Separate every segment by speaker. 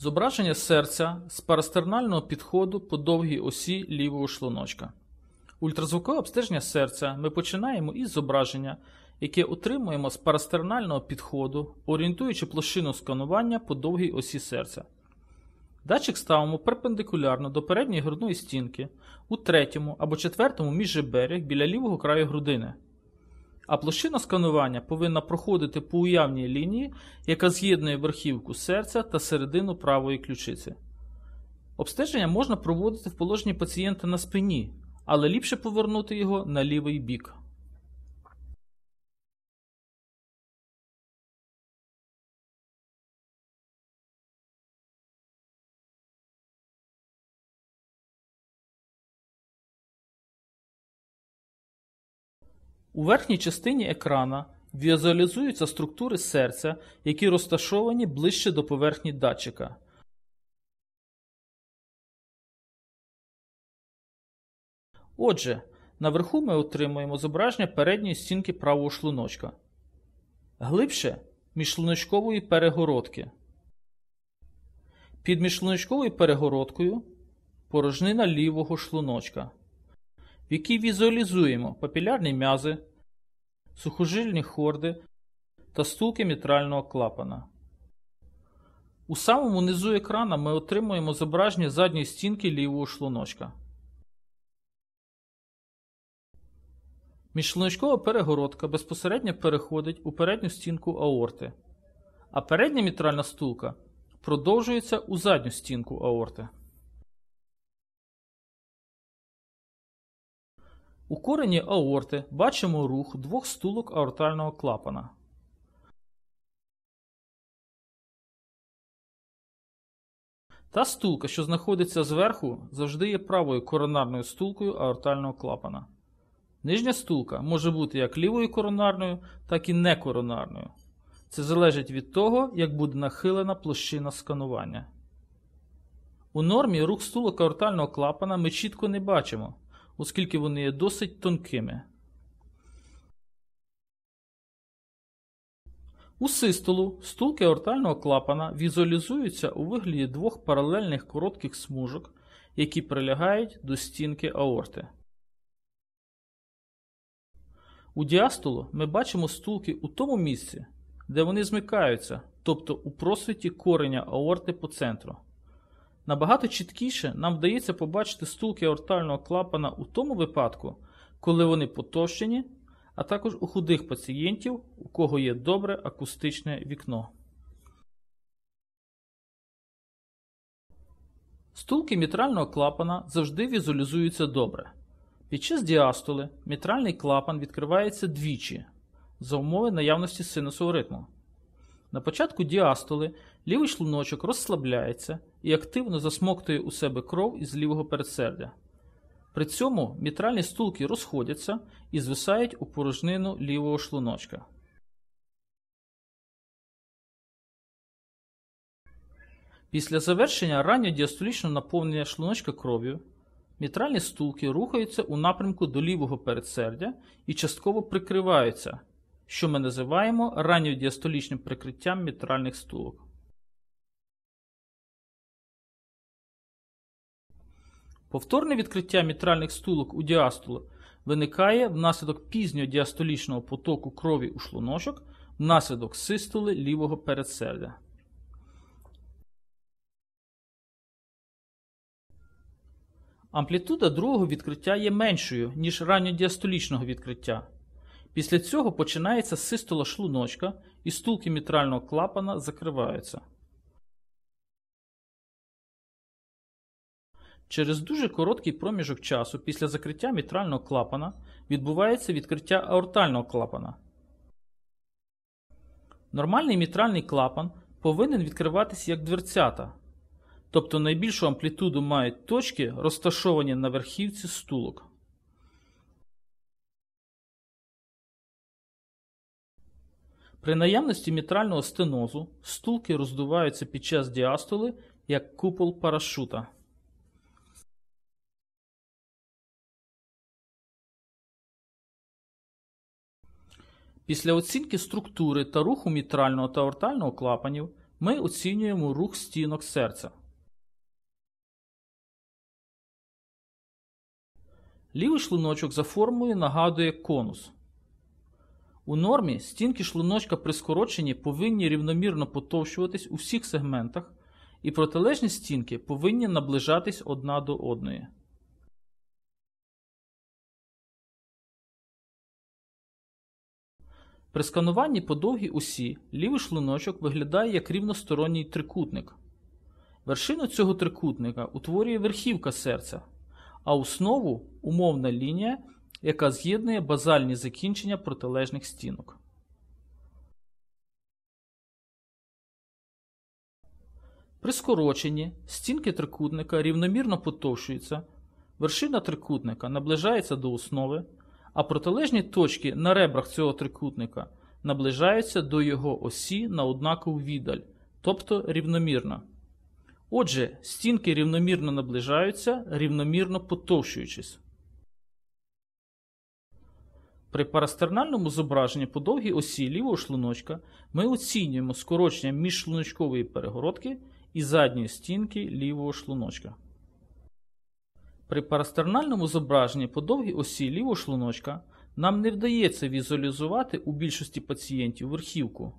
Speaker 1: Зображення серця з парастернального підходу по довгій осі лівого шлуночка. Ультразвукове обстеження серця ми починаємо із зображення, яке отримуємо з парастернального підходу, орієнтуючи площину сканування по довгій осі серця. Датчик ставимо перпендикулярно до передньої грудної стінки у третьому або четвертому міжреберях біля лівого краю грудини. А площина сканування повинна проходити по уявній лінії, яка з'єднує верхівку серця та середину правої ключиці. Обстеження можна проводити в положенні пацієнта на спині, але ліпше повернути його на лівий бік. У верхній частині екрана візуалізуються структури серця, які розташовані ближче до поверхні датчика. Отже, наверху ми отримуємо зображення передньої стінки правого шлуночка. Глибше міжшлуночкової перегородки. Під міжшлуночковою перегородкою порожнина лівого шлуночка, в якій візуалізуємо папілярні м'язи, сухожильні хорди та стулки мітрального клапана. У самому низу екрана ми отримуємо зображення задньої стінки лівого шлуночка. Міжшлуночкова перегородка безпосередньо переходить у передню стінку аорти, а передня мітральна стулка продовжується у задню стінку аорти. У корені аорти бачимо рух двох стулок аортального клапана. Та стулка, що знаходиться зверху, завжди є правою коронарною стулкою аортального клапана. Нижня стулка може бути як лівою коронарною, так і некоронарною. Це залежить від того, як буде нахилена площина сканування. У нормі рух стулок аортального клапана ми чітко не бачимо, оскільки вони є досить тонкими. У систолу стулки аортального клапана візуалізуються у вигляді двох паралельних коротких смужок, які прилягають до стінки аорти. У діастолу ми бачимо стулки у тому місці, де вони змикаються, тобто у просвіті кореня аорти по центру. Набагато чіткіше нам вдається побачити стулки аортального клапана у тому випадку, коли вони потовщені, а також у худих пацієнтів, у кого є добре акустичне вікно. Стулки мітрального клапана завжди візуалізуються добре. Під час діастоли мітральний клапан відкривається двічі за умови наявності синусового ритму. На початку діастоли лівий шлуночок розслабляється і активно засмоктує у себе кров із лівого передсердя. При цьому мітральні стулки розходяться і звисають у порожнину лівого шлуночка. Після завершення ранньодіастолічного наповнення шлуночка кров'ю мітральні стулки рухаються у напрямку до лівого передсердя і частково прикриваються, що ми називаємо ранньодіастолічним прикриттям мітральних стулок. Повторне відкриття мітральних стулок у діастолу виникає внаслідок пізнього діастолічного потоку крові у шлуночок внаслідок систоли лівого передсердя. Амплітуда другого відкриття є меншою, ніж ранньодіастолічного відкриття. Після цього починається систола шлуночка і стулки мітрального клапана закриваються. Через дуже короткий проміжок часу після закриття мітрального клапана відбувається відкриття аортального клапана. Нормальний мітральний клапан повинен відкриватися як дверцята, тобто найбільшу амплітуду мають точки, розташовані на верхівці стулок. При наявності мітрального стенозу стулки роздуваються під час діастоли як купол парашута. Після оцінки структури та руху мітрального та ортального клапанів ми оцінюємо рух стінок серця. Лівий шлуночок за формою нагадує конус. У нормі стінки шлуночка при скороченні повинні рівномірно потовщуватись у всіх сегментах, і протилежні стінки повинні наближатись одна до одної. При скануванні по довгій осі лівий шлуночок виглядає як рівносторонній трикутник. Вершину цього трикутника утворює верхівка серця, а основу умовна лінія, яка з'єднує базальні закінчення протилежних стінок. При скороченні стінки трикутника рівномірно потовщуються, вершина трикутника наближається до основи, а протилежні точки на ребрах цього трикутника наближаються до його осі на однакову віддаль, тобто рівномірно. Отже, стінки рівномірно наближаються, рівномірно потовщуючись. При парастернальному зображенні по довгій осі лівого шлуночка ми оцінюємо скорочення міжшлуночкової перегородки і задньої стінки лівого шлуночка. При парастернальному зображенні по довгій осі лівого шлуночка нам не вдається візуалізувати у більшості пацієнтів верхівку.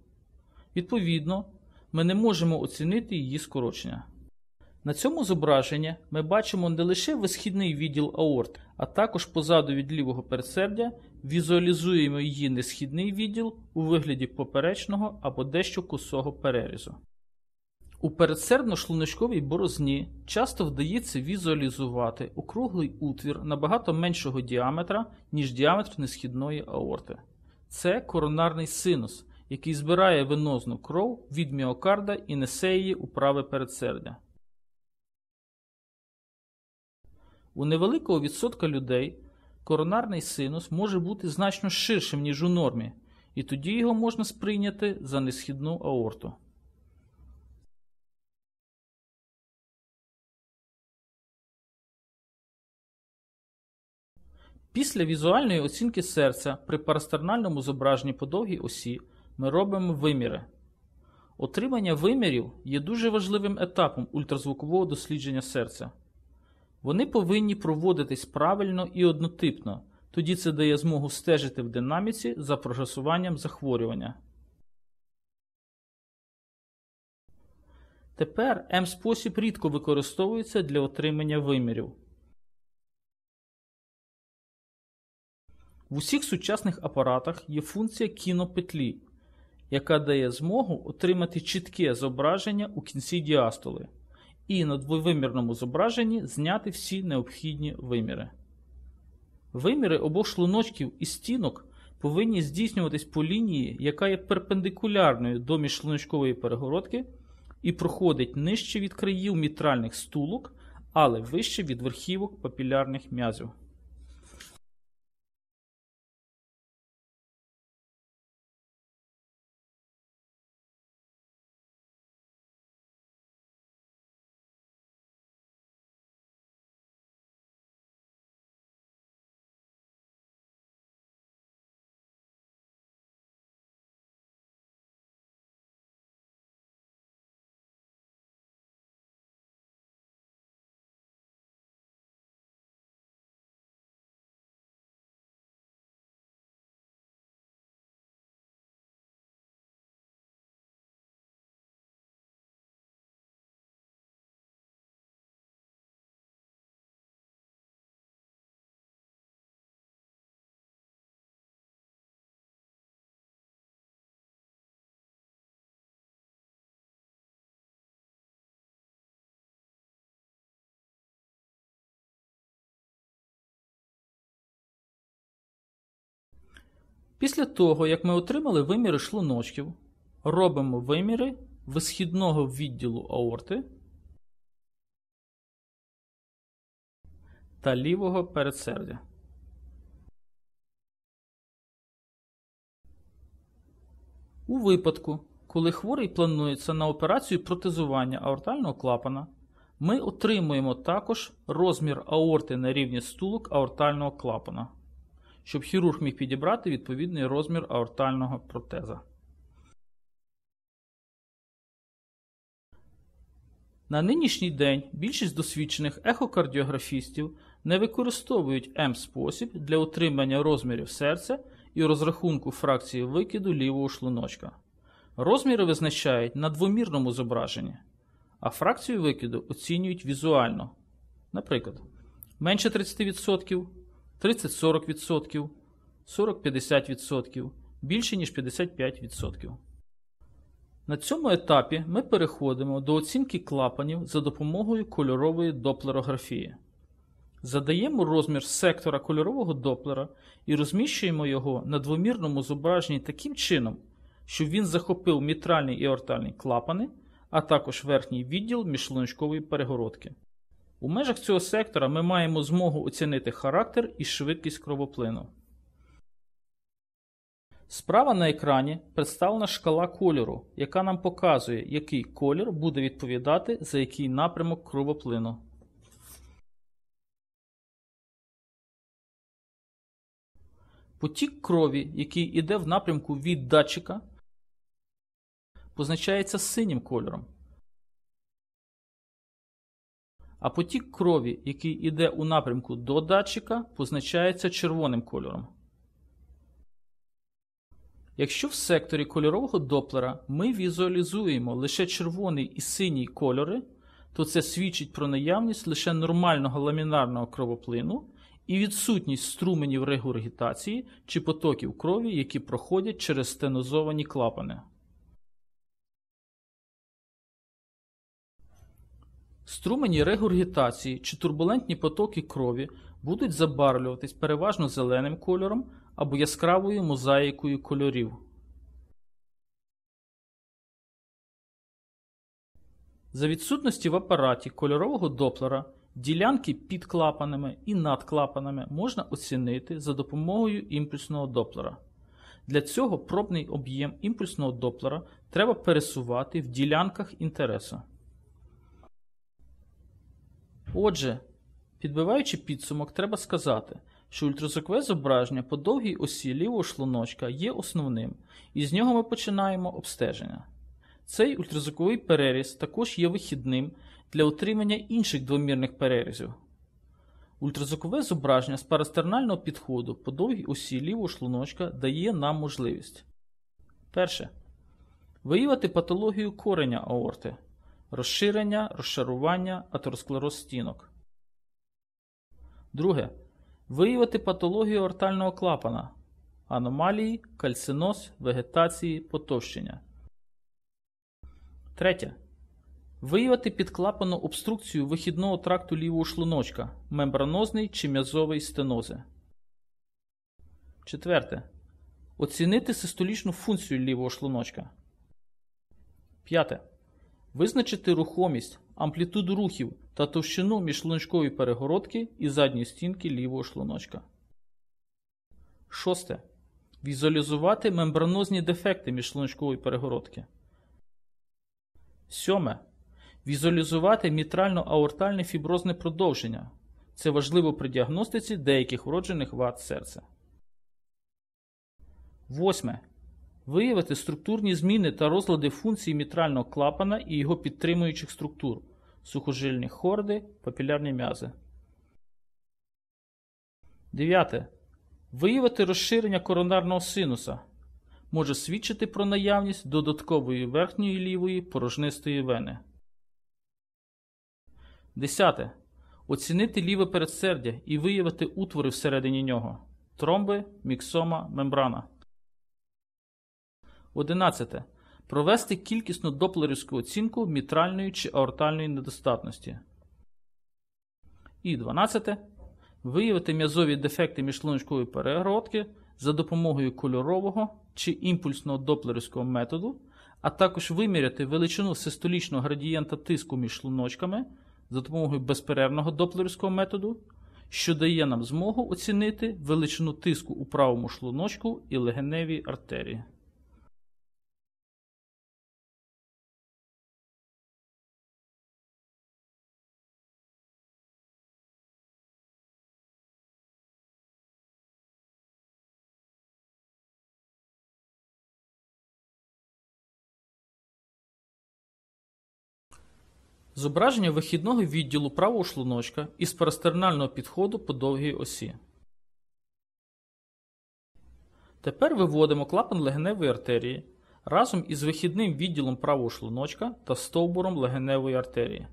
Speaker 1: Відповідно, ми не можемо оцінити її скорочення. На цьому зображенні ми бачимо не лише висхідний відділ аорт, а також позаду від лівого передсердя візуалізуємо її несхідний відділ у вигляді поперечного або дещо косого перерізу. У передсердно-шлуночковій борозні часто вдається візуалізувати округлий утвір набагато меншого діаметра, ніж діаметр несхідної аорти. Це коронарний синус, який збирає венозну кров від міокарда і несе її у праве передсердя. У невеликого відсотка людей коронарний синус може бути значно ширшим, ніж у нормі, і тоді його можна сприйняти за несхідну аорту. Після візуальної оцінки серця при парастернальному зображенні по довгій осі ми робимо виміри. Отримання вимірів є дуже важливим етапом ультразвукового дослідження серця. Вони повинні проводитись правильно і однотипно, тоді це дає змогу стежити в динаміці за прогресуванням захворювання. Тепер М-спосіб рідко використовується для отримання вимірів. В усіх сучасних апаратах є функція кінопетлі, яка дає змогу отримати чітке зображення у кінці діастоли і на двовимірному зображенні зняти всі необхідні виміри. Виміри обох шлуночків і стінок повинні здійснюватись по лінії, яка є перпендикулярною до міжшлуночкової перегородки і проходить нижче від країв мітральних стулок, але вище від верхівок папілярних м'язів. Після того, як ми отримали виміри шлуночків, робимо виміри висхідного відділу аорти та лівого передсердя. У випадку, коли хворий планується на операцію протезування аортального клапана, ми отримуємо також розмір аорти на рівні стулок аортального клапана щоб хірург міг підібрати відповідний розмір аортального протеза. На нинішній день більшість досвідчених ехокардіографістів не використовують М-спосіб для отримання розмірів серця і розрахунку фракції викиду лівого шлуночка. Розміри визначають на двомірному зображенні, а фракцію викиду оцінюють візуально. Наприклад, менше 30%, 30-40%, 40-50%, більше ніж 55%. На цьому етапі ми переходимо до оцінки клапанів за допомогою кольорової доплерографії. Задаємо розмір сектора кольорового доплера і розміщуємо його на двомірному зображенні таким чином, щоб він захопив мітральний і ортальний клапани, а також верхній відділ міжшлуночкової перегородки. У межах цього сектора ми маємо змогу оцінити характер і швидкість кровоплину. Справа на екрані представлена шкала кольору, яка нам показує, який колір буде відповідати за який напрямок кровоплину. Потік крові, який йде в напрямку від датчика, позначається синім кольором. А потік крові, який йде у напрямку до датчика, позначається червоним кольором. Якщо в секторі кольорового доплера ми візуалізуємо лише червоний і синій кольори, то це свідчить про наявність лише нормального ламінарного кровоплину і відсутність струменів регургітації чи потоків крові, які проходять через стенозовані клапани. Струмені регургітації чи турбулентні потоки крові будуть забарвлюватись переважно зеленим кольором або яскравою мозаїкою кольорів. За відсутності в апараті кольорового доплера ділянки під клапанами і над клапанами можна оцінити за допомогою імпульсного доплера. Для цього пробний об'єм імпульсного доплера треба пересувати в ділянках інтересу. Отже, підбиваючи підсумок, треба сказати, що ультразвукове зображення по довгій осі лівого шлуночка є основним, і з нього ми починаємо обстеження. Цей ультразвуковий переріз також є вихідним для отримання інших двомірних перерізів. Ультразвукове зображення з парастернального підходу по довгій осі лівого шлуночка дає нам можливість. Перше. Виявити патологію кореня аорти, розширення, розшарування, атеросклероз стінок. Друге. Виявити патологію ортального клапана, аномалії, кальциноз, вегетації, потовщення. Третє. Виявити підклапану обструкцію вихідного тракту лівого шлуночка, мембранозний чи м'язовий стенози. Четверте. Оцінити систолічну функцію лівого шлуночка. П'яте. Визначити рухомість, амплітуду рухів та товщину міжшлуночкової перегородки і задньої стінки лівого шлуночка. Шосте. Візуалізувати мембранозні дефекти міжшлуночкової перегородки. Сьоме. Візуалізувати мітрально-аортальне фіброзне продовження. Це важливо при діагностиці деяких вроджених вад серця. Восьме. Виявити структурні зміни та розлади функції мітрального клапана і його підтримуючих структур сухожильні хорди, папілярні м'язи. Дев'яте. Виявити розширення коронарного синуса. Може свідчити про наявність додаткової верхньої лівої порожнистої вени. Десяте. Оцінити ліве передсердя і виявити утвори всередині нього. Тромби, міксома, мембрана. 11. Провести кількісну доплерівську оцінку мітральної чи аортальної недостатності. І 12. Виявити м'язові дефекти міжшлуночкової перегородки за допомогою кольорового чи імпульсного доплерівського методу, а також виміряти величину систолічного градієнта тиску між шлуночками за допомогою безперервного доплерівського методу, що дає нам змогу оцінити величину тиску у правому шлуночку і легеневій артерії. Зображення вихідного відділу правого шлуночка із парастернального підходу по довгій осі. Тепер виводимо клапан легеневої артерії разом із вихідним відділом правого шлуночка та стовбуром легеневої артерії.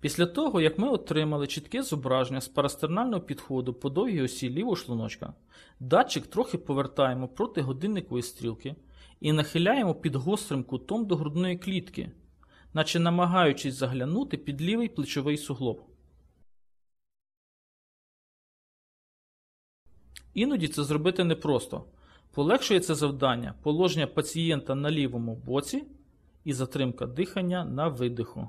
Speaker 1: Після того, як ми отримали чітке зображення з парастернального підходу по довгій осі лівого шлуночка, датчик трохи повертаємо проти годинникової стрілки і нахиляємо під гострим кутом до грудної клітки, наче намагаючись заглянути під лівий плечовий суглоб. Іноді це зробити непросто. Полегшує це завдання положення пацієнта на лівому боці і затримка дихання на видиху.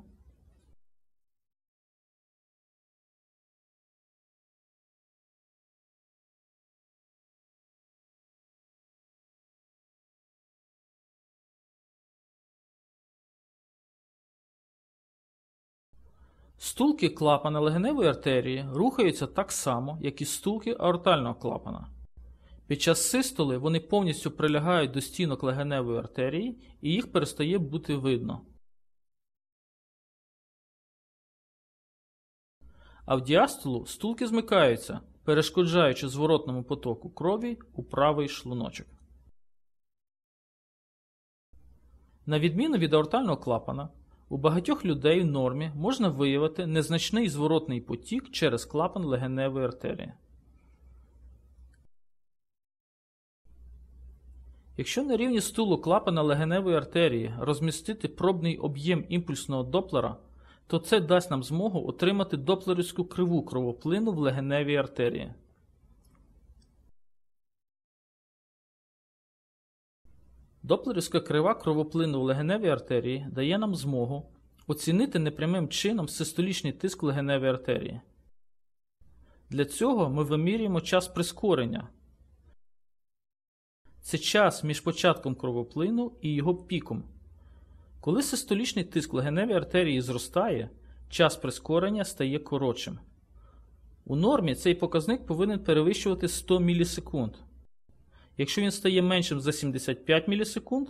Speaker 1: Стулки клапана легеневої артерії рухаються так само, як і стулки аортального клапана. Під час систоли вони повністю прилягають до стінок легеневої артерії і їх перестає бути видно. А в діастолу стулки змикаються, перешкоджаючи зворотному потоку крові у правий шлуночок. На відміну від аортального клапана, у багатьох людей в нормі можна виявити незначний зворотний потік через клапан легеневої артерії. Якщо на рівні стулу клапана легеневої артерії розмістити пробний об'єм імпульсного доплера, то це дасть нам змогу отримати доплерівську криву кровоплину в легеневій артерії. Доплерівська крива кровоплину в легеневій артерії дає нам змогу оцінити непрямим чином систолічний тиск легеневої артерії. Для цього ми вимірюємо час прискорення. Це час між початком кровоплину і його піком. Коли систолічний тиск легеневої артерії зростає, час прискорення стає коротшим. У нормі цей показник повинен перевищувати 100 мілісекунд. Якщо він стає меншим за 75 мілісекунд,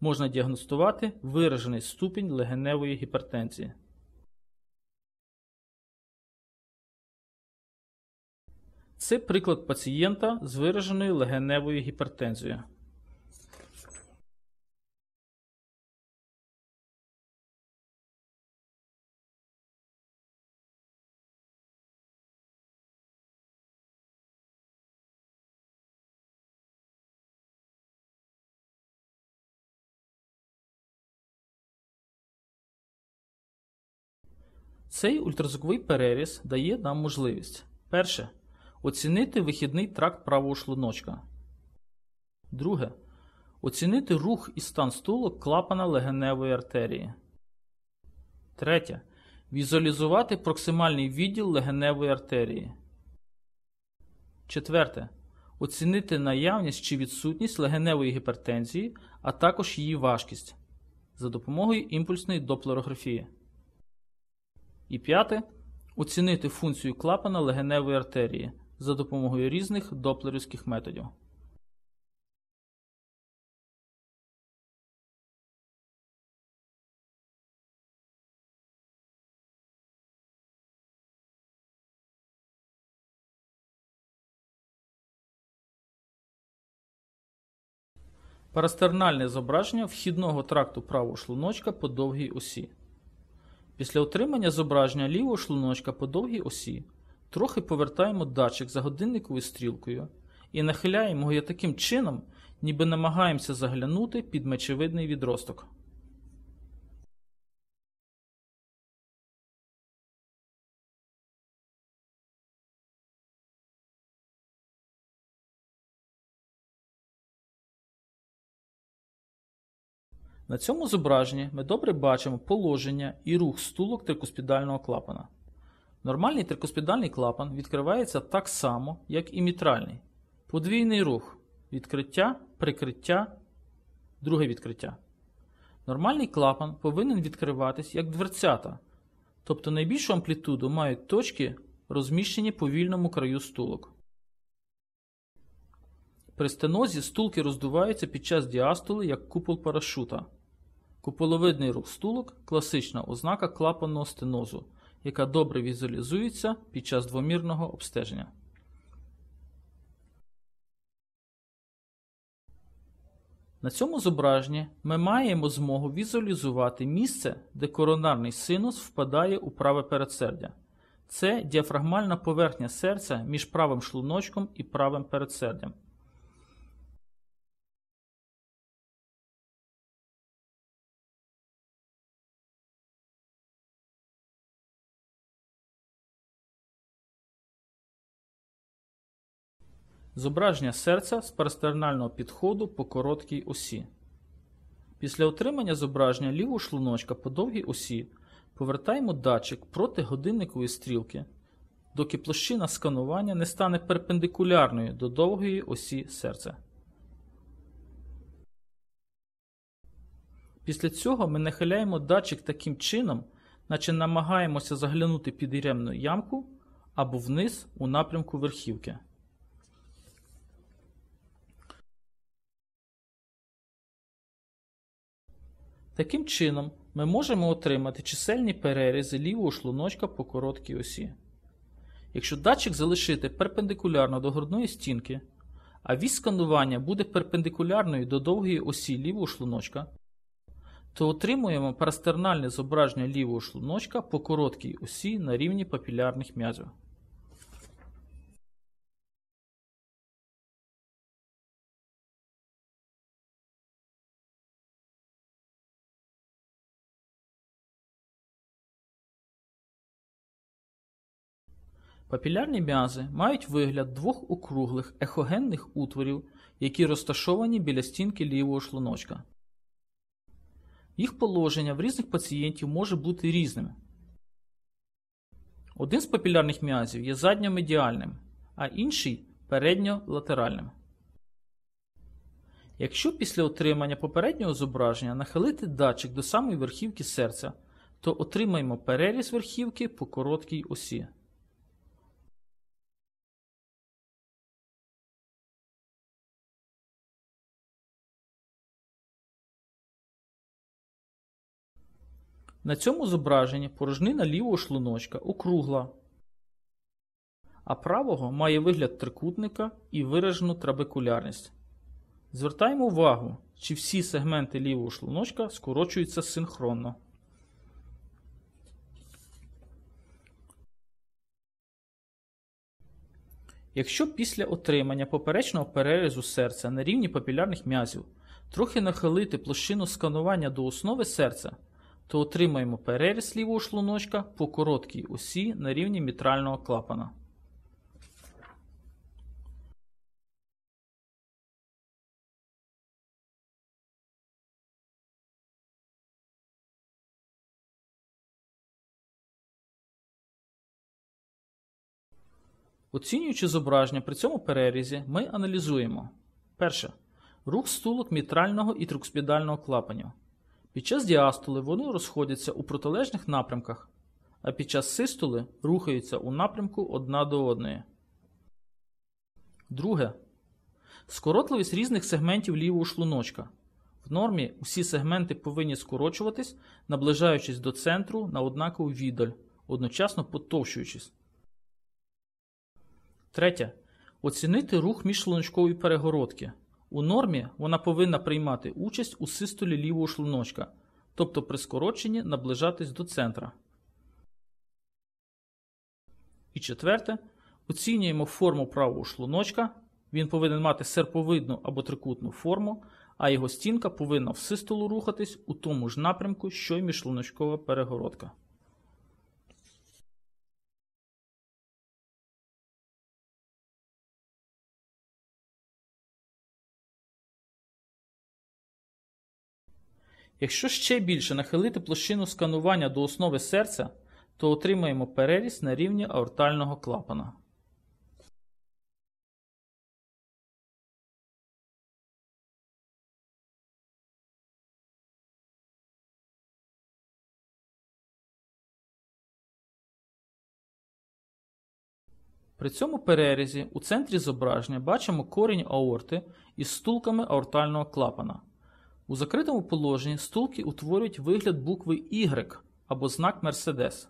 Speaker 1: можна діагностувати виражений ступінь легеневої гіпертензії. Це приклад пацієнта з вираженою легеневою гіпертензією. Цей ультразвуковий переріз дає нам можливість перше. Оцінити вихідний тракт правого шлуночка. Друге. Оцінити рух і стан стулок клапана легеневої артерії. Третє. Візуалізувати проксимальний відділ легеневої артерії. Четверте. Оцінити наявність чи відсутність легеневої гіпертензії, а також її важкість за допомогою імпульсної доплерографії. І п'яте. Оцінити функцію клапана легеневої артерії за допомогою різних доплерівських методів. Парастернальне зображення вхідного тракту правого шлуночка по довгій осі. Після отримання зображення лівого шлуночка по довгій осі трохи повертаємо датчик за годинниковою стрілкою і нахиляємо його таким чином, ніби намагаємося заглянути під мечевидний відросток. На цьому зображенні ми добре бачимо положення і рух стулок трикоспідального клапана. Нормальний трикоспідальний клапан відкривається так само, як і мітральний. Подвійний рух відкриття, прикриття, друге відкриття. Нормальний клапан повинен відкриватись як дверцята, тобто найбільшу амплітуду мають точки, розміщені по вільному краю стулок. При стенозі стулки роздуваються під час діастоли як купол парашута. Куполовидний рух стулок класична ознака клапанного стенозу, яка добре візуалізується під час двомірного обстеження. На цьому зображенні ми маємо змогу візуалізувати місце, де коронарний синус впадає у праве передсердя. Це діафрагмальна поверхня серця між правим шлуночком і правим передсердям. Зображення серця з парастернального підходу по короткій осі. Після отримання зображення лівого шлуночка по довгій осі повертаємо датчик проти годинникової стрілки, доки площина сканування не стане перпендикулярною до довгої осі серця. Після цього ми нахиляємо датчик таким чином, наче намагаємося заглянути під ремну ямку або вниз у напрямку верхівки. Таким чином, ми можемо отримати чисельні перерізи лівого шлуночка по короткій осі. Якщо датчик залишити перпендикулярно до грудної стінки, а вісь сканування буде перпендикулярною до довгої осі лівого шлуночка, то отримуємо парастернальне зображення лівого шлуночка по короткій осі на рівні папілярних м'язів. Папілярні м'язи мають вигляд двох округлих ехогенних утворів, які розташовані біля стінки лівого шлуночка. Їх положення в різних пацієнтів може бути різним. Один з папілярних м'язів є задньомедіальним, а інший передньолатеральним. Якщо після отримання попереднього зображення нахилити датчик до самої верхівки серця, то отримаємо переріз верхівки по короткій осі. На цьому зображенні порожнина лівого шлуночка округла, а правого має вигляд трикутника і виражену трабекулярність. Звертаємо увагу, чи всі сегменти лівого шлуночка скорочуються синхронно. Якщо після отримання поперечного перерізу серця на рівні папілярних м'язів трохи нахилити площину сканування до основи серця, то отримаємо переріз лівого шлуночка по короткій осі на рівні мітрального клапана. Оцінюючи зображення при цьому перерізі, ми аналізуємо перше. Рух стулок мітрального і трукспідального клапанів. Під час діастоли вони розходяться у протилежних напрямках, а під час систоли рухаються у напрямку одна до одної. Друге. Скоротливість різних сегментів лівого шлуночка. В нормі усі сегменти повинні скорочуватись, наближаючись до центру на однакову віддаль, одночасно потовщуючись. Третє. Оцінити рух міжшлуночкової перегородки. У нормі вона повинна приймати участь у систолі лівого шлуночка, тобто при скороченні наближатись до центра. І четверте. Оцінюємо форму правого шлуночка. Він повинен мати серповидну або трикутну форму, а його стінка повинна в систолу рухатись у тому ж напрямку, що й міжшлуночкова перегородка. Якщо ще більше нахилити площину сканування до основи серця, то отримаємо переріз на рівні аортального клапана. При цьому перерізі у центрі зображення бачимо корінь аорти із стулками аортального клапана. У закритому положенні стулки утворюють вигляд букви Y або знак Мерседес.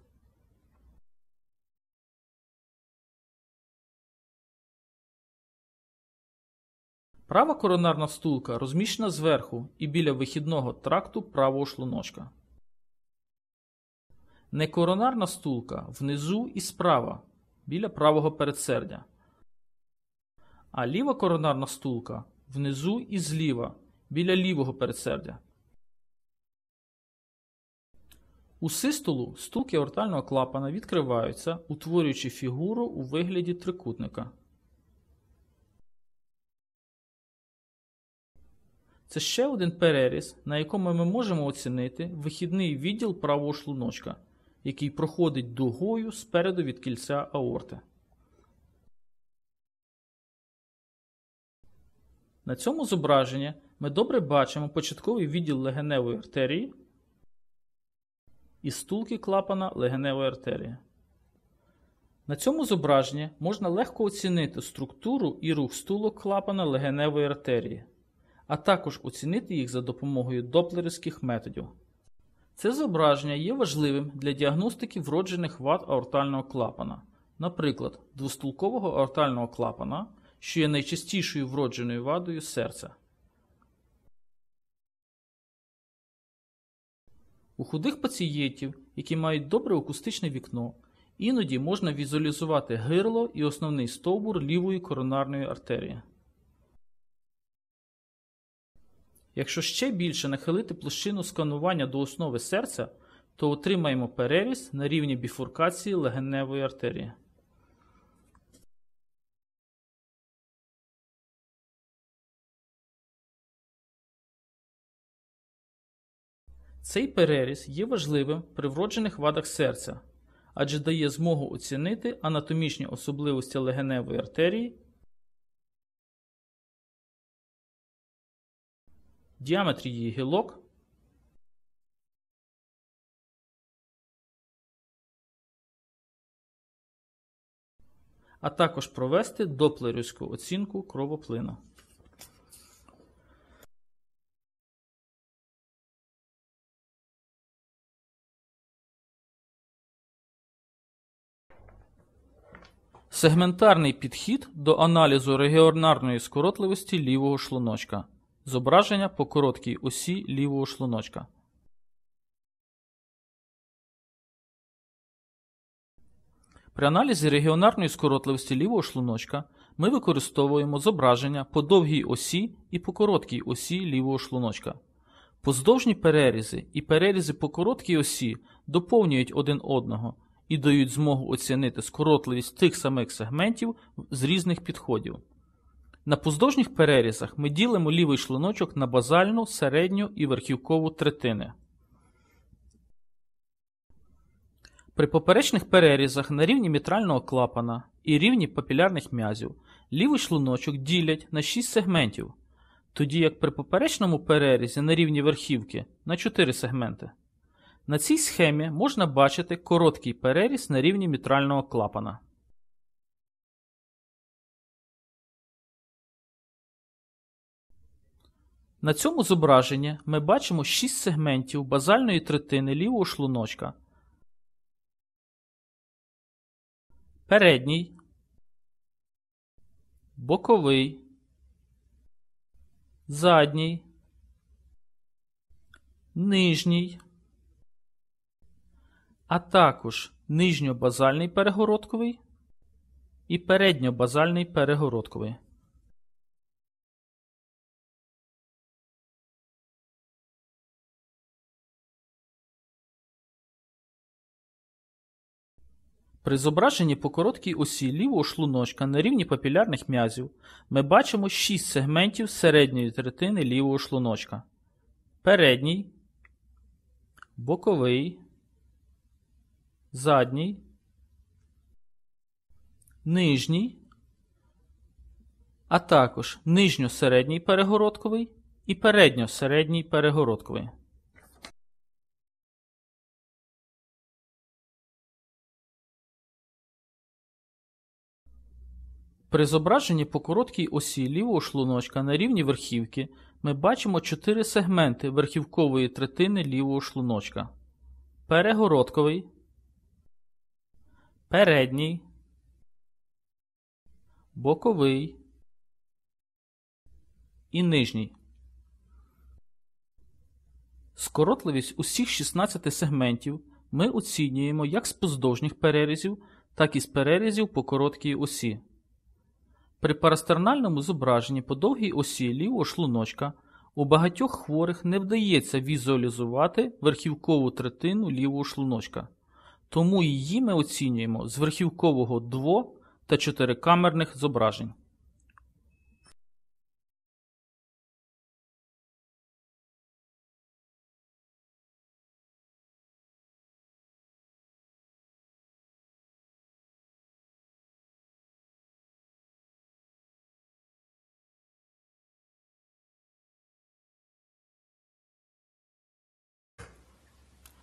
Speaker 1: Права коронарна стулка розміщена зверху і біля вихідного тракту правого шлуночка. Некоронарна стулка внизу і справа біля правого передсердя. А ліва коронарна стулка внизу і зліва біля лівого передсердя. У систолу стулки аортального клапана відкриваються, утворюючи фігуру у вигляді трикутника. Це ще один переріз, на якому ми можемо оцінити вихідний відділ правого шлуночка, який проходить дугою спереду від кільця аорти. На цьому зображенні ми добре бачимо початковий відділ легеневої артерії і стулки клапана легеневої артерії. На цьому зображенні можна легко оцінити структуру і рух стулок клапана легеневої артерії, а також оцінити їх за допомогою доплерівських методів. Це зображення є важливим для діагностики вроджених вад аортального клапана, наприклад, двостулкового аортального клапана, що є найчастішою вродженою вадою серця. У худих пацієнтів, які мають добре акустичне вікно, іноді можна візуалізувати гирло і основний стовбур лівої коронарної артерії. Якщо ще більше нахилити площину сканування до основи серця, то отримаємо переріз на рівні біфуркації легеневої артерії. Цей переріз є важливим при вроджених вадах серця, адже дає змогу оцінити анатомічні особливості легеневої артерії, діаметр її гілок, а також провести доплерівську оцінку кровоплину. Сегментарний підхід до аналізу регіонарної скоротливості лівого шлуночка. Зображення по короткій осі лівого шлуночка. При аналізі регіонарної скоротливості лівого шлуночка ми використовуємо зображення по довгій осі і по короткій осі лівого шлуночка. Поздовжні перерізи і перерізи по короткій осі доповнюють один одного і дають змогу оцінити скоротливість тих самих сегментів з різних підходів. На поздовжніх перерізах ми ділимо лівий шлуночок на базальну, середню і верхівкову третини. При поперечних перерізах на рівні мітрального клапана і рівні папілярних м'язів лівий шлуночок ділять на 6 сегментів, тоді як при поперечному перерізі на рівні верхівки на 4 сегменти. На цій схемі можна бачити короткий переріз на рівні мітрального клапана. На цьому зображенні ми бачимо 6 сегментів базальної третини лівого шлуночка. Передній, боковий, задній, нижній, а також нижньобазальний перегородковий і передньобазальний перегородковий. При зображенні по короткій осі лівого шлуночка на рівні папілярних м'язів ми бачимо 6 сегментів середньої третини лівого шлуночка. Передній, боковий, задній, нижній, а також нижньо-середній перегородковий і передньо-середній перегородковий. При зображенні по короткій осі лівого шлуночка на рівні верхівки ми бачимо чотири сегменти верхівкової третини лівого шлуночка. Перегородковий, передній, боковий і нижній. Скоротливість усіх 16 сегментів ми оцінюємо як з поздовжніх перерізів, так і з перерізів по короткій осі. При парастернальному зображенні по довгій осі лівого шлуночка у багатьох хворих не вдається візуалізувати верхівкову третину лівого шлуночка, тому її ми оцінюємо з верхівкового дво- та чотирикамерних зображень.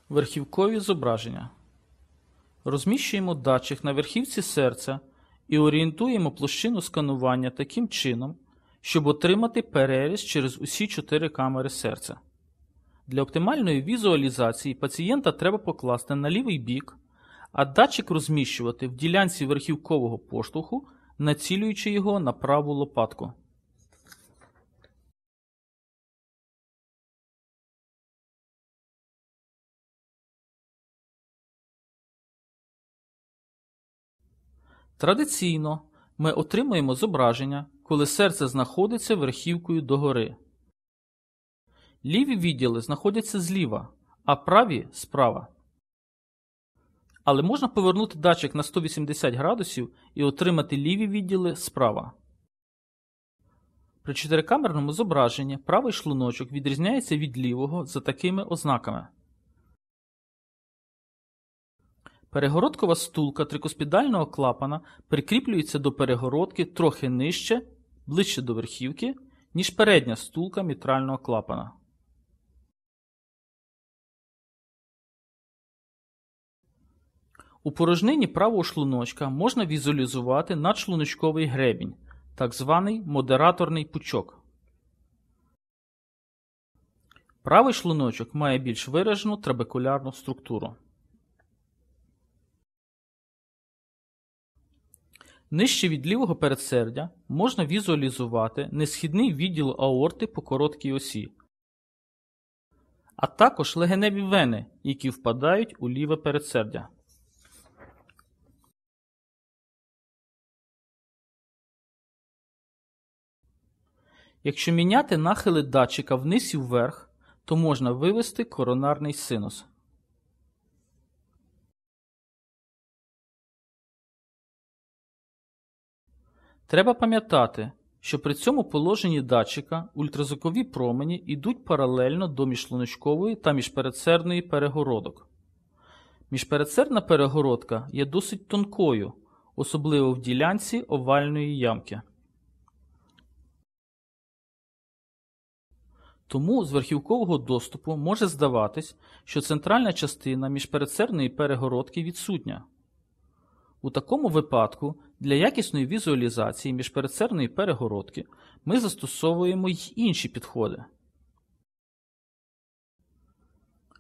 Speaker 1: Верхівкові зображення. Розміщуємо датчик на верхівці серця і орієнтуємо площину сканування таким чином, щоб отримати переріз через усі чотири камери серця. Для оптимальної візуалізації пацієнта треба покласти на лівий бік, а датчик розміщувати в ділянці верхівкового поштовху, націлюючи його на праву лопатку. Традиційно ми отримуємо зображення, коли серце знаходиться верхівкою догори. Ліві відділи знаходяться зліва, а праві справа. Але можна повернути датчик на 180 градусів і отримати ліві відділи справа. При чотирикамерному зображенні правий шлуночок відрізняється від лівого за такими ознаками. Перегородкова стулка трикоспідального клапана прикріплюється до перегородки трохи нижче, ближче до верхівки, ніж передня стулка мітрального клапана. У порожнині правого шлуночка можна візуалізувати надшлуночковий гребінь, так званий модераторний пучок. Правий шлуночок має більш виражену трабекулярну структуру. Нижче від лівого передсердя можна візуалізувати несхідний відділ аорти по короткій осі, а також легеневі вени, які впадають у ліве передсердя. Якщо міняти нахили датчика вниз і вверх, то можна вивести коронарний синус. Треба пам'ятати, що при цьому положенні датчика ультразвукові промені йдуть паралельно до міжшлуночкової та міжпередсердної перегородок. Міжпередсердна перегородка є досить тонкою, особливо в ділянці овальної ямки. Тому з верхівкового доступу може здаватись, що центральна частина міжпередсердної перегородки відсутня. У такому випадку для якісної візуалізації міжпередсердної перегородки ми застосовуємо й інші підходи.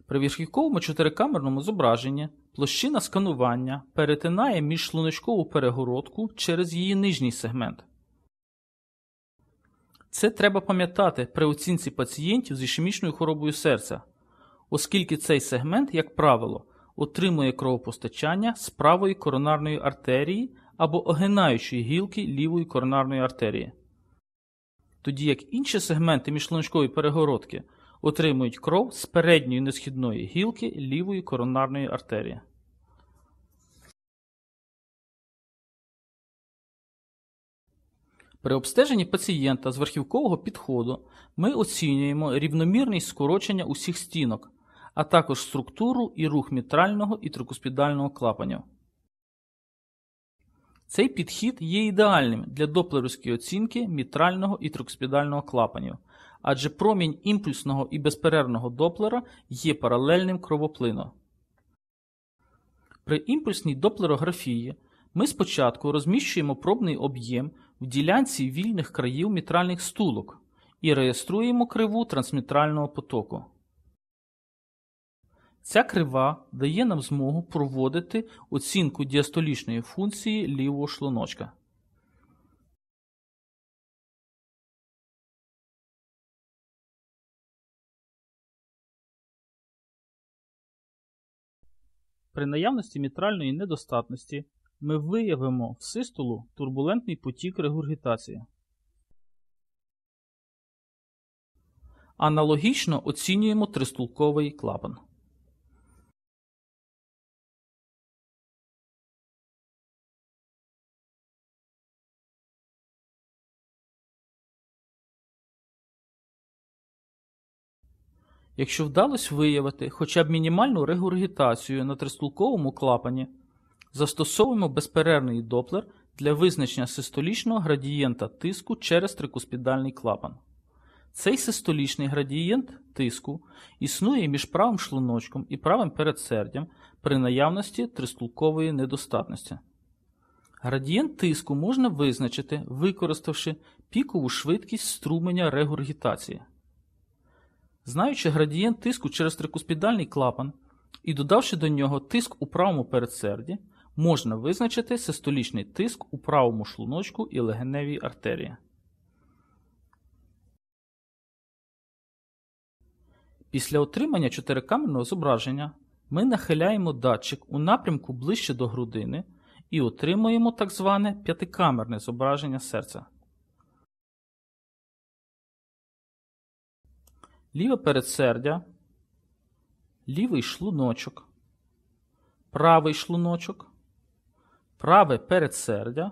Speaker 1: При верхівковому чотирикамерному зображенні площина сканування перетинає міжшлуночкову перегородку через її нижній сегмент. Це треба пам'ятати при оцінці пацієнтів з ішемічною хворобою серця, оскільки цей сегмент, як правило, отримує кровопостачання з правої коронарної артерії або огинаючої гілки лівої коронарної артерії. Тоді як інші сегменти міжшлуночкової перегородки отримують кров з передньої несхідної гілки лівої коронарної артерії. При обстеженні пацієнта з верхівкового підходу ми оцінюємо рівномірність скорочення усіх стінок, а також структуру і рух мітрального і трикоспідального клапанів. Цей підхід є ідеальним для доплерівської оцінки мітрального і трикоспідального клапанів, адже промінь імпульсного і безперервного доплера є паралельним кровоплину. При імпульсній доплерографії ми спочатку розміщуємо пробний об'єм в ділянці вільних країв мітральних стулок і реєструємо криву трансмітрального потоку. Ця крива дає нам змогу проводити оцінку діастолічної функції лівого шлуночка. При наявності мітральної недостатності ми виявимо в систолу турбулентний потік регургітації. Аналогічно оцінюємо тристулковий клапан. Якщо вдалося виявити хоча б мінімальну регургітацію на тристулковому клапані, застосовуємо безперервний доплер для визначення систолічного градієнта тиску через трикуспідальний клапан. Цей систолічний градієнт тиску існує між правим шлуночком і правим передсердям при наявності тристулкової недостатності. Градієнт тиску можна визначити, використавши пікову швидкість струменя регургітації. Знаючи градієнт тиску через трикуспідальний клапан і додавши до нього тиск у правому передсерді, можна визначити систолічний тиск у правому шлуночку і легеневій артерії. Після отримання чотирикамерного зображення ми нахиляємо датчик у напрямку ближче до грудини і отримуємо так зване п'ятикамерне зображення серця. Ліве передсердя, лівий шлуночок, правий шлуночок, праве передсердя,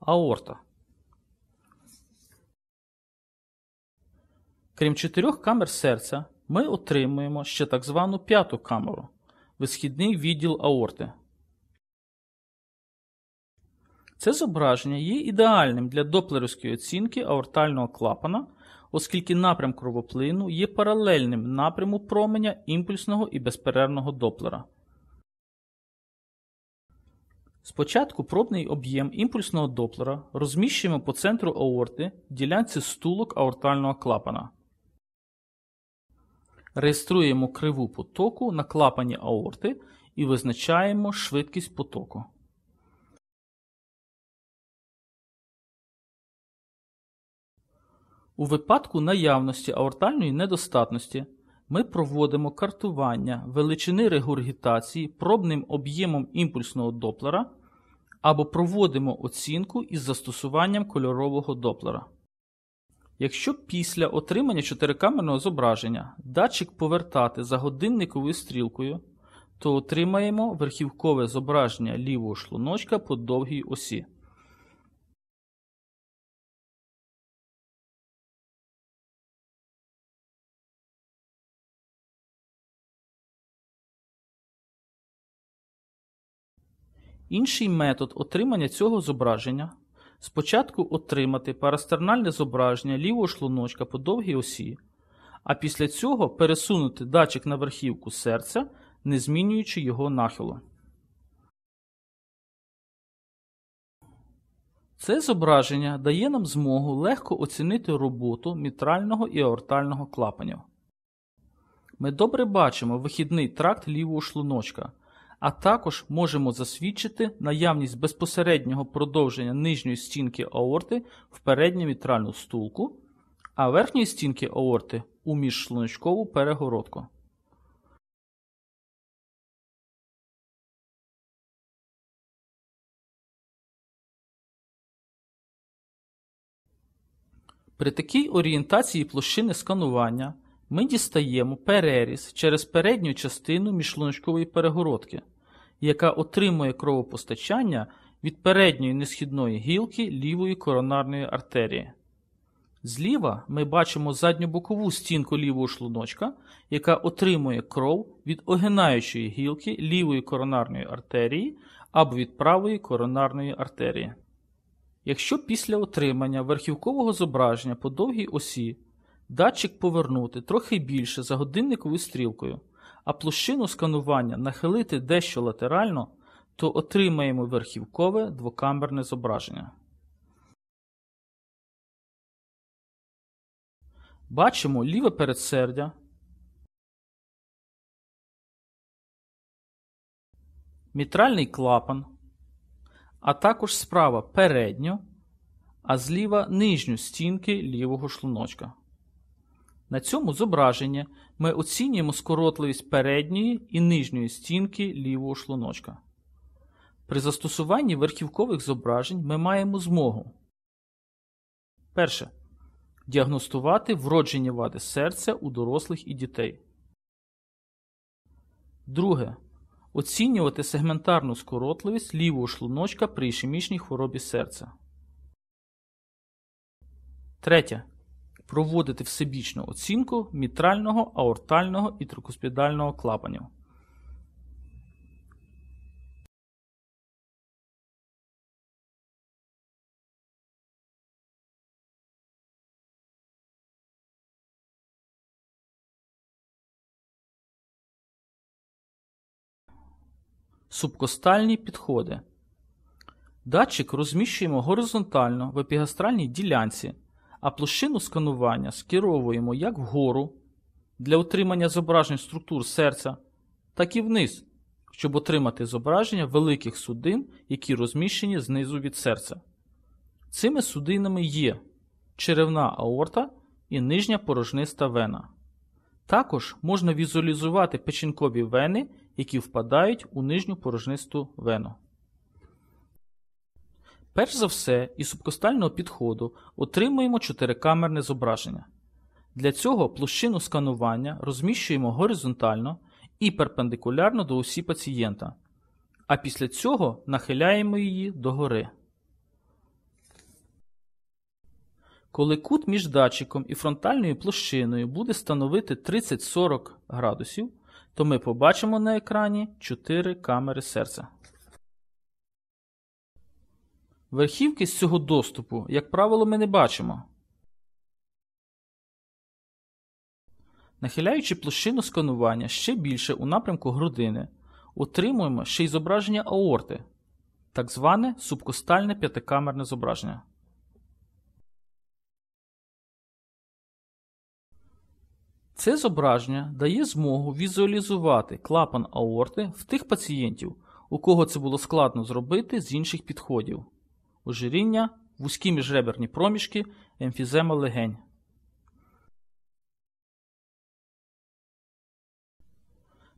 Speaker 1: аорта. Крім чотирьох камер серця, ми отримуємо ще так звану п'яту камеру висхідний відділ аорти. Це зображення є ідеальним для доплерівської оцінки аортального клапана, оскільки напрям кровоплину є паралельним напряму променя імпульсного і безперервного доплера. Спочатку пробний об'єм імпульсного доплера розміщуємо по центру аорти в ділянці стулок аортального клапана. Реєструємо криву потоку на клапані аорти і визначаємо швидкість потоку. У випадку наявності аортальної недостатності ми проводимо картування величини регургітації пробним об'ємом імпульсного доплера або проводимо оцінку із застосуванням кольорового доплера. Якщо після отримання чотирикамерного зображення датчик повертати за годинниковою стрілкою, то отримаємо верхівкове зображення лівого шлуночка по довгій осі. Інший метод отримання цього зображення спочатку отримати парастернальне зображення лівого шлуночка по довгій осі, а після цього пересунути датчик на верхівку серця, не змінюючи його нахилу. Це зображення дає нам змогу легко оцінити роботу мітрального і аортального клапанів. Ми добре бачимо вихідний тракт лівого шлуночка а також можемо засвідчити наявність безпосереднього продовження нижньої стінки аорти в передню вітральну стулку, а верхньої стінки аорти у міжшлуночкову перегородку. При такій орієнтації площини сканування ми дістаємо переріз через передню частину міжшлуночкової перегородки яка отримує кровопостачання від передньої несхідної гілки лівої коронарної артерії. Зліва ми бачимо задню бокову стінку лівого шлуночка, яка отримує кров від огинаючої гілки лівої коронарної артерії або від правої коронарної артерії. Якщо після отримання верхівкового зображення по довгій осі датчик повернути трохи більше за годинниковою стрілкою, а площину сканування нахилити дещо латерально, то отримаємо верхівкове двокамерне зображення. Бачимо ліве передсердя, мітральний клапан, а також справа передню, а зліва нижню стінки лівого шлуночка. На цьому зображенні ми оцінюємо скоротливість передньої і нижньої стінки лівого шлуночка. При застосуванні верхівкових зображень ми маємо змогу. Перше. Діагностувати вроджені вади серця у дорослих і дітей. Друге. Оцінювати сегментарну скоротливість лівого шлуночка при ішемічній хворобі серця. Третє. Проводити всебічну оцінку мітрального, аортального і трикуспідального клапанів. Субкостальні підходи. Датчик розміщуємо горизонтально в епігастральній ділянці, а площину сканування скеровуємо як вгору для отримання зображень структур серця, так і вниз, щоб отримати зображення великих судин, які розміщені знизу від серця. Цими судинами є черевна аорта і нижня порожниста вена. Також можна візуалізувати печінкові вени, які впадають у нижню порожнисту вену. Перш за все, із субкостального підходу отримуємо чотирикамерне зображення. Для цього площину сканування розміщуємо горизонтально і перпендикулярно до осі пацієнта, а після цього нахиляємо її догори. Коли кут між датчиком і фронтальною площиною буде становити 30-40 градусів, то ми побачимо на екрані 4 камери серця. Верхівки з цього доступу, як правило, ми не бачимо. Нахиляючи площину сканування ще більше у напрямку грудини, отримуємо ще й зображення аорти, так зване субкостальне п'ятикамерне зображення. Це зображення дає змогу візуалізувати клапан аорти в тих пацієнтів, у кого це було складно зробити з інших підходів ожиріння, вузькі міжреберні проміжки, емфізема легень.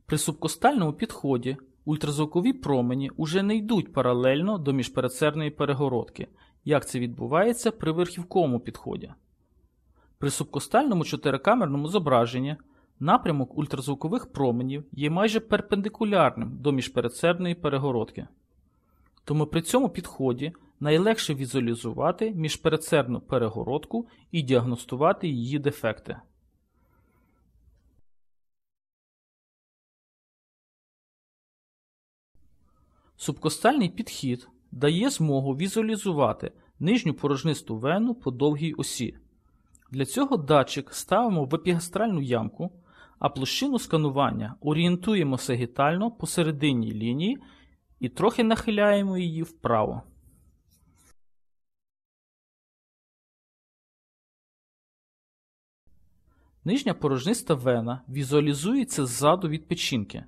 Speaker 1: При субкостальному підході ультразвукові промені уже не йдуть паралельно до міжпередсердної перегородки, як це відбувається при верхівковому підході. При субкостальному чотирикамерному зображенні напрямок ультразвукових променів є майже перпендикулярним до міжпередсердної перегородки. Тому при цьому підході найлегше візуалізувати міжпередсердну перегородку і діагностувати її дефекти. Субкостальний підхід дає змогу візуалізувати нижню порожнисту вену по довгій осі. Для цього датчик ставимо в епігастральну ямку, а площину сканування орієнтуємо сагітально посередині лінії і трохи нахиляємо її вправо. Нижня порожниста вена візуалізується ззаду від печінки.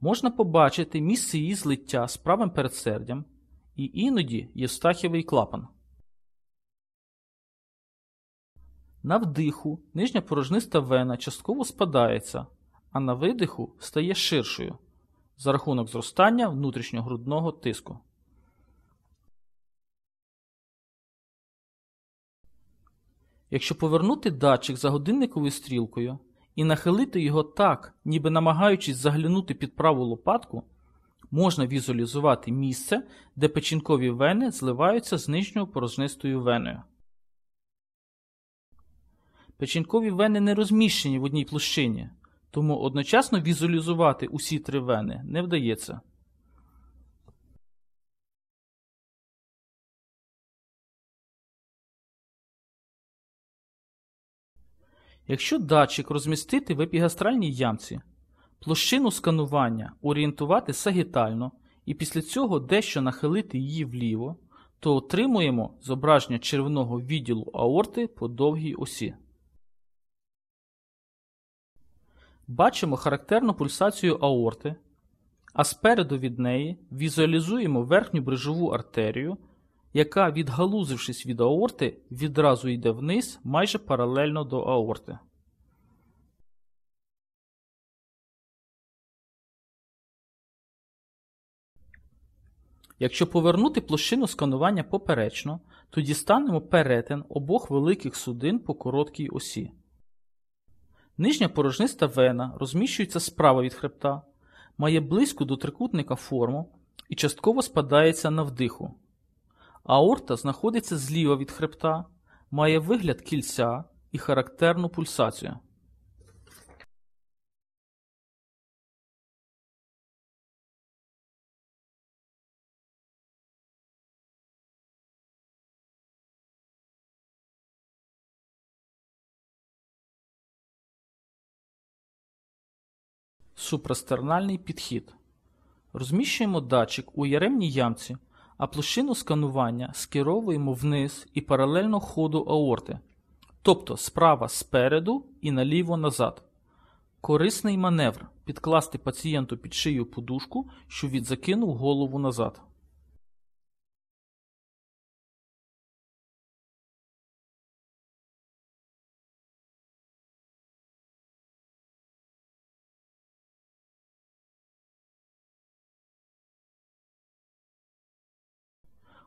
Speaker 1: Можна побачити місце її злиття з правим передсердям і іноді євстахівий клапан. На вдиху нижня порожниста вена частково спадається, а на видиху стає ширшою за рахунок зростання внутрішньогрудного тиску. Якщо повернути датчик за годинниковою стрілкою і нахилити його так, ніби намагаючись заглянути під праву лопатку, можна візуалізувати місце, де печінкові вени зливаються з нижньою порожнистою веною. Печінкові вени не розміщені в одній площині, тому одночасно візуалізувати усі три вени не вдається. Якщо датчик розмістити в епігастральній ямці, площину сканування орієнтувати сагітально і після цього дещо нахилити її вліво, то отримуємо зображення червоного відділу аорти по довгій осі. Бачимо характерну пульсацію аорти, а спереду від неї візуалізуємо верхню брижову артерію, яка, відгалузившись від аорти, відразу йде вниз майже паралельно до аорти. Якщо повернути площину сканування поперечно, то дістанемо перетин обох великих судин по короткій осі. Нижня порожниста вена розміщується справа від хребта, має близьку до трикутника форму і частково спадається на вдиху. Аорта знаходиться зліва від хребта, має вигляд кільця і характерну пульсацію. Супрастернальний підхід. Розміщуємо датчик у яремній ямці, а площину сканування скеровуємо вниз і паралельно ходу аорти, тобто справа спереду і наліво назад. Корисний маневр підкласти пацієнту під шию подушку, що відзакинув голову назад.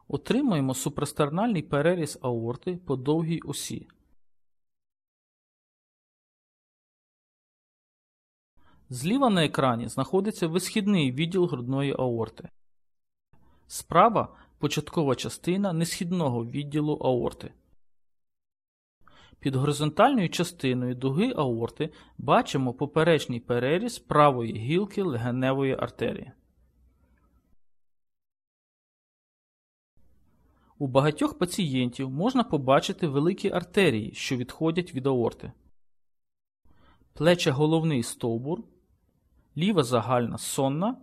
Speaker 1: Отримуємо супрастернальний переріз аорти по довгій осі. Зліва на екрані знаходиться висхідний відділ грудної аорти. Справа початкова частина несхідного відділу аорти. Під горизонтальною частиною дуги аорти бачимо поперечний переріз правої гілки легеневої артерії. У багатьох пацієнтів можна побачити великі артерії, що відходять від аорти. Плече-головний стовбур, ліва загальна сонна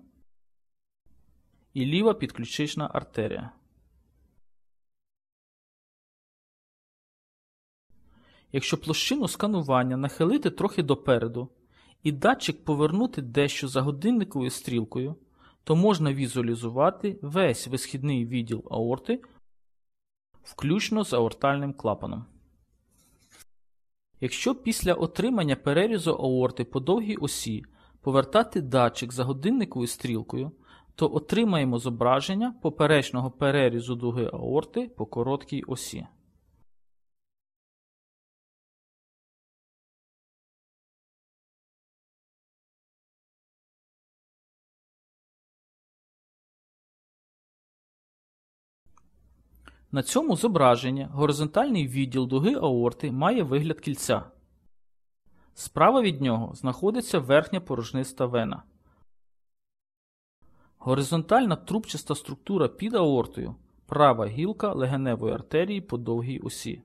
Speaker 1: і ліва підключична артерія. Якщо площину сканування нахилити трохи допереду і датчик повернути дещо за годинниковою стрілкою, то можна візуалізувати весь висхідний відділ аорти включно з аортальним клапаном. Якщо після отримання перерізу аорти по довгій осі повертати датчик за годинниковою стрілкою, то отримаємо зображення поперечного перерізу дуги аорти по короткій осі. На цьому зображенні горизонтальний відділ дуги аорти має вигляд кільця. Справа від нього знаходиться верхня порожниста вена. Горизонтальна трубчаста структура під аортою права гілка легеневої артерії по довгій осі.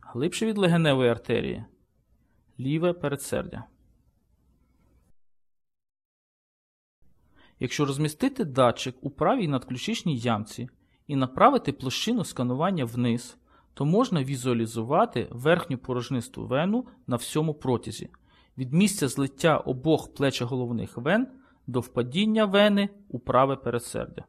Speaker 1: Глибше від легеневої артерії ліве передсердя. Якщо розмістити датчик у правій надключичній ямці і направити площину сканування вниз, то можна візуалізувати верхню порожнисту вену на всьому протязі, від місця злиття обох плечеголовних вен до впадіння вени у праве передсердя.